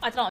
啊这种